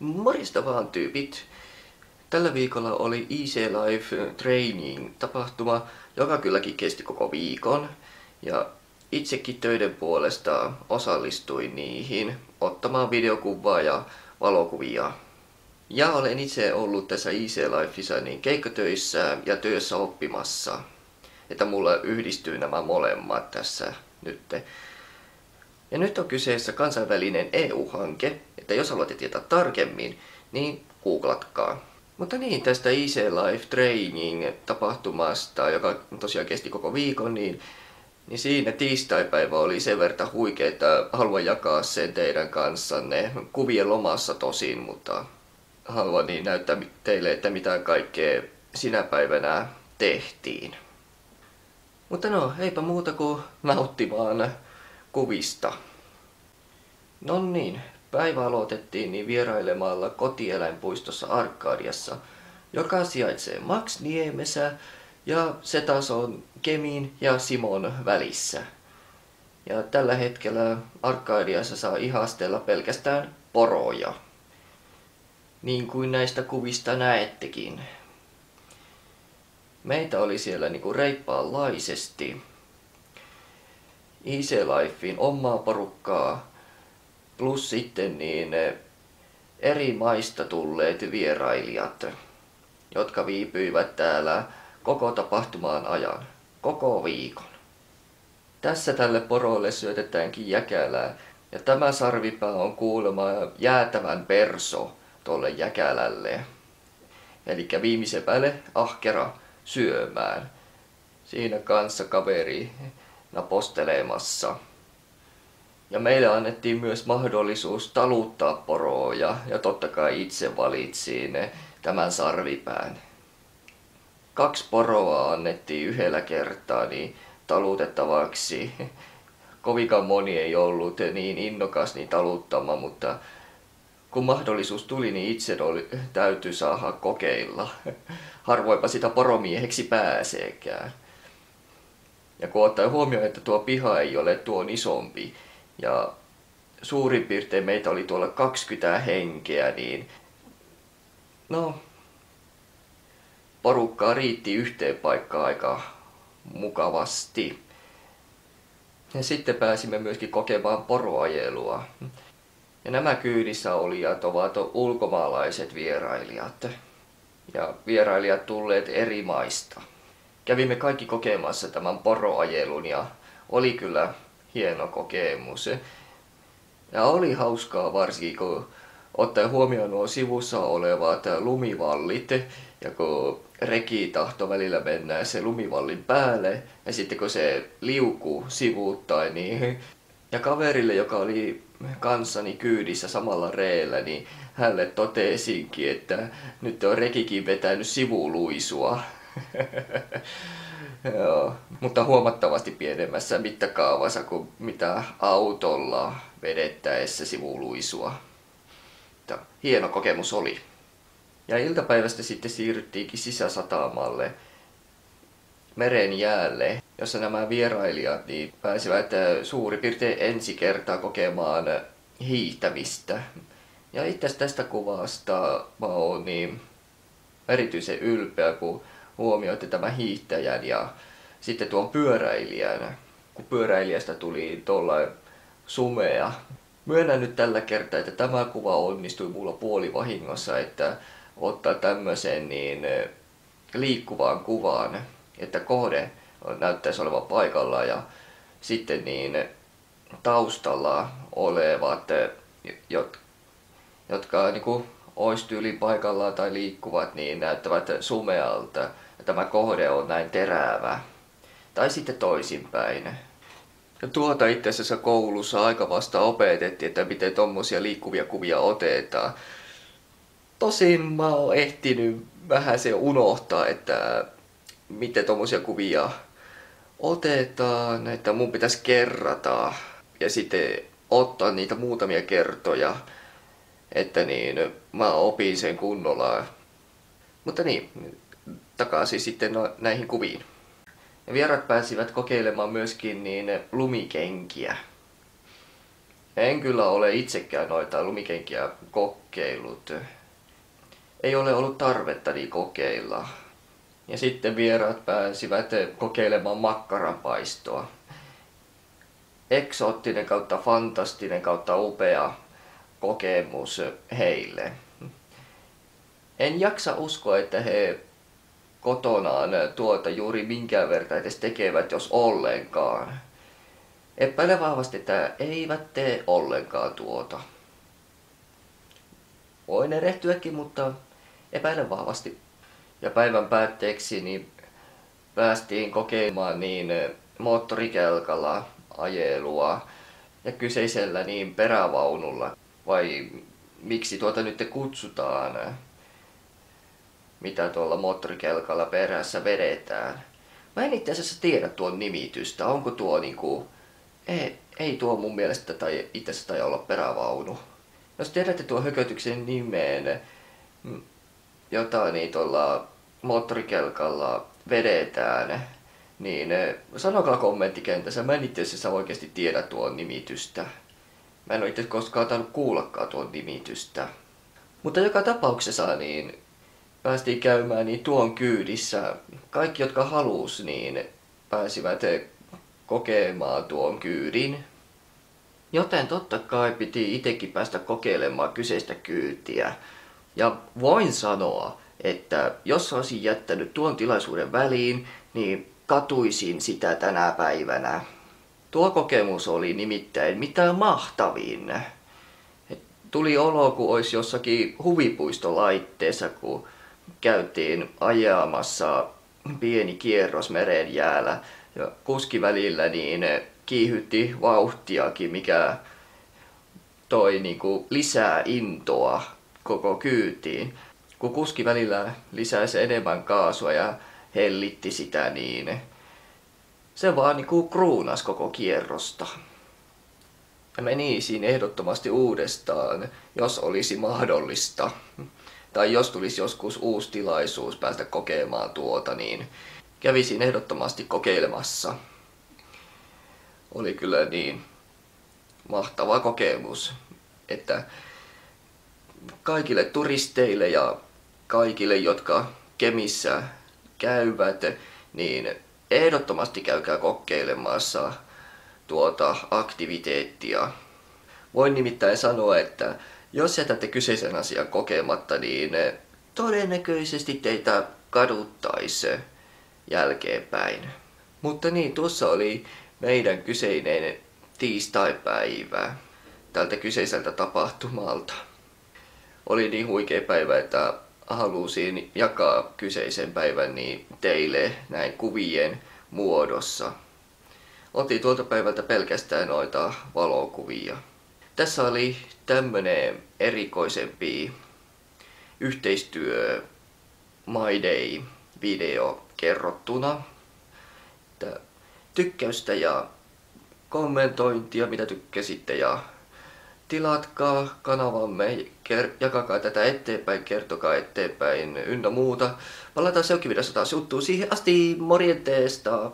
Morjesta vaan tyypit. Tällä viikolla oli Easy Life Training tapahtuma, joka kylläkin kesti koko viikon. Ja itsekin töiden puolesta osallistuin niihin ottamaan videokuvaa ja valokuvia. Ja olen itse ollut tässä Easy Lifeissa niin keikkatöissä ja työssä oppimassa. Että mulla yhdistyy nämä molemmat tässä nytte. Ja nyt on kyseessä kansainvälinen EU-hanke, että jos haluatte tietää tarkemmin, niin googlatkaa. Mutta niin, tästä Easy Life Training-tapahtumasta, joka tosiaan kesti koko viikon, niin, niin siinä tiistaipäivä oli sen verran huikea, että haluan jakaa sen teidän kanssanne. Kuvien lomassa tosin, mutta haluan niin näyttää teille, että mitä kaikkea sinä päivänä tehtiin. Mutta no, eipä muuta kuin nauttimaan kuvista. No niin, päivä aloitettiin niin vierailemalla kotieläinpuistossa Arkadiassa, joka sijaitsee Max-niemessä ja se taas on Kemin ja Simon välissä. Ja tällä hetkellä Arkadiassa saa ihastella pelkästään poroja. Niin kuin näistä kuvista näettekin. Meitä oli siellä niinku reippaanlaisesti. Easy Lifein omaa porukkaa plus sitten niin eh, eri maista tulleet vierailijat, jotka viipyivät täällä koko tapahtumaan ajan, koko viikon. Tässä tälle porolle syötetäänkin jäkälää, ja tämä sarvipää on kuulemma jäätävän perso tuolle jäkälälle. Eli viimeisen päälle ahkera syömään. Siinä kanssa kaveri napostelemassa. Ja meille annettiin myös mahdollisuus taluttaa poroja ja totta kai itse valitsin tämän sarvipään. Kaksi poroa annettiin yhdellä kertaa niin talutettavaksi. Kovinkaan moni ei ollut niin innokas niin taluttama, mutta kun mahdollisuus tuli, niin itse oli, täytyy saada kokeilla. Harvoinpa sitä poromieheksi pääseekään. Ja kun ottaa huomioon, että tuo piha ei ole tuon isompi, ja suurin piirtein meitä oli tuolla 20 henkeä, niin no, porukkaa riitti yhteen paikkaan aika mukavasti. Ja sitten pääsimme myöskin kokemaan poroajelua. Ja nämä kyydissä olijat ovat ulkomaalaiset vierailijat. Ja vierailijat tulleet eri maista. Kävimme kaikki kokemassa tämän poroajelun ja oli kyllä hieno kokemus. Ja oli hauskaa varsinkin, kun ottaa huomioon nuo sivussa olevat lumivallit, ja kun reki tahto välillä mennä se lumivallin päälle, ja sitten kun se liukuu sivuuttain, niin ja kaverille, joka oli kanssani kyydissä samalla reellä, niin hänelle totesinkin, että nyt on rekikin vetänyt sivuluisua. Joo, mutta huomattavasti pienemmässä mittakaavassa kuin mitä autolla vedettäessä sivuluisua. Hieno kokemus oli. Ja iltapäivästä sitten siirryttiinkin sisäsatamalle meren jäälle, jossa nämä vierailijat niin pääsivät äh, suuri piirtein ensi kertaa kokemaan hiihtämistä. Ja itse tästä kuvasta mä oon niin erityisen ylpeä, kun huomioitte tämän hiihtäjän ja sitten tuon pyöräilijän, kun pyöräilijästä tuli tuolla sumea. Myönnän nyt tällä kertaa, että tämä kuva onnistui mulla puolivahingossa, että ottaa tämmöisen niin liikkuvaan kuvaan, että kohde näyttäisi olevan paikalla ja sitten niin taustalla olevat, jotka niin kuin olisi tyyli paikallaan tai liikkuvat, niin näyttävät sumealta. Ja tämä kohde on näin terävä. Tai sitten toisinpäin. Ja tuota itse asiassa koulussa aika vasta opetettiin, että miten tommosia liikkuvia kuvia otetaan. Tosin mä oon ehtinyt vähän se unohtaa, että miten tommosia kuvia otetaan, että mun pitäisi kerrata ja sitten ottaa niitä muutamia kertoja että niin, mä opin sen kunnolla. Mutta niin, takaisin sitten no, näihin kuviin. Vierat pääsivät kokeilemaan myöskin niin lumikenkiä. En kyllä ole itsekään noita lumikenkiä kokeillut. Ei ole ollut tarvetta niin kokeilla. Ja sitten vieraat pääsivät kokeilemaan makkaranpaistoa. Eksoottinen kautta fantastinen kautta upea kokemus heille. En jaksa uskoa, että he kotonaan tuota juuri minkään verta edes tekevät, jos ollenkaan. Epäile vahvasti, että eivät tee ollenkaan tuota. Voin erehtyäkin, mutta epäilen vahvasti. Ja päivän päätteeksi niin päästiin kokeilemaan niin moottorikelkalla ajelua ja kyseisellä niin perävaunulla. Vai miksi tuota nyt kutsutaan? Mitä tuolla moottorikelkalla perässä vedetään? Mä en itse asiassa tiedä tuon nimitystä. Onko tuo niinku... Ei, ei tuo mun mielestä tai itse asiassa tai olla perävaunu. Jos tiedätte tuon hökötyksen nimeen, mm, jota niin tuolla moottorikelkalla vedetään, niin eh, sanokaa kommenttikentässä. Mä en itse asiassa oikeasti tiedä tuon nimitystä. Mä en ole itse koskaan tainnut kuullakaan tuon nimitystä. Mutta joka tapauksessa niin päästiin käymään niin tuon kyydissä. Kaikki, jotka halus, niin pääsivät kokemaan tuon kyydin. Joten totta kai piti itsekin päästä kokeilemaan kyseistä kyytiä. Ja voin sanoa, että jos olisin jättänyt tuon tilaisuuden väliin, niin katuisin sitä tänä päivänä. Tuo kokemus oli nimittäin mitä mahtavin. tuli olo, kun olisi jossakin huvipuistolaitteessa, kun käytiin ajamassa pieni kierros meren jäällä. Ja kuski välillä niin kiihytti vauhtiakin, mikä toi niinku lisää intoa koko kyytiin. Kun kuski välillä lisäsi enemmän kaasua ja hellitti sitä, niin se vaan niinku kruunas koko kierrosta. Ja menisin ehdottomasti uudestaan, jos olisi mahdollista. Tai jos tulisi joskus uusi tilaisuus päästä kokemaan tuota, niin kävisin ehdottomasti kokeilemassa. Oli kyllä niin mahtava kokemus, että kaikille turisteille ja kaikille, jotka Kemissä käyvät, niin ehdottomasti käykää kokeilemassa tuota aktiviteettia. Voin nimittäin sanoa, että jos jätätte kyseisen asian kokematta, niin todennäköisesti teitä kaduttaisi jälkeenpäin. Mutta niin, tuossa oli meidän kyseinen tiistaipäivä tältä kyseiseltä tapahtumalta. Oli niin huikea päivä, että halusin jakaa kyseisen päivän niin teille näin kuvien muodossa. Otin tuolta päivältä pelkästään noita valokuvia. Tässä oli tämmönen erikoisempi yhteistyö My Day video kerrottuna. Tykkäystä ja kommentointia, mitä tykkäsitte ja tilatkaa kanavamme, jakakaa tätä eteenpäin, kertokaa eteenpäin ynnä muuta. Palataan seuraavassa taas juttuun. Siihen asti morjenteesta!